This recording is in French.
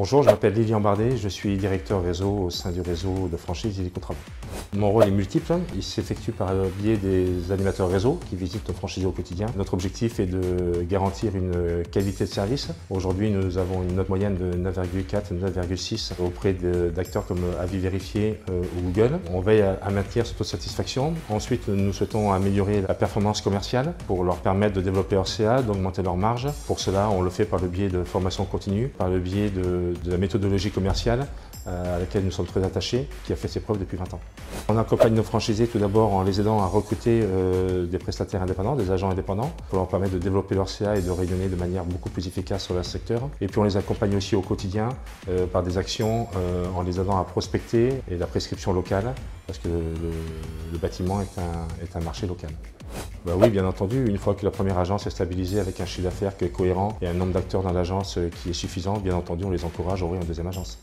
Bonjour, je m'appelle Lilian Bardet, je suis directeur réseau au sein du réseau de franchise Illico Mon rôle est multiple, il s'effectue par le biais des animateurs réseau qui visitent nos franchisés au quotidien. Notre objectif est de garantir une qualité de service. Aujourd'hui, nous avons une note moyenne de 9,4 9,6 auprès d'acteurs comme Avis Vérifié euh, ou Google. On veille à maintenir cette satisfaction. Ensuite, nous souhaitons améliorer la performance commerciale pour leur permettre de développer leur CA, d'augmenter leur marge. Pour cela, on le fait par le biais de formation continue, par le biais de de, la méthodologie commerciale euh, à laquelle nous sommes très attachés, qui a fait ses preuves depuis 20 ans. On accompagne nos franchisés tout d'abord en les aidant à recruter euh, des prestataires indépendants, des agents indépendants, pour leur permettre de développer leur CA et de rayonner de manière beaucoup plus efficace sur le secteur. Et puis on les accompagne aussi au quotidien euh, par des actions en les aidant à prospecter et la prescription locale, parce que le, bâtiment est un, est un marché local. Bah oui, bien entendu, une fois que la première agence est stabilisée avec un chiffre d'affaires qui est cohérent et un nombre d'acteurs dans l'agence qui est suffisant, bien entendu, on les encourage à ouvrir une deuxième agence.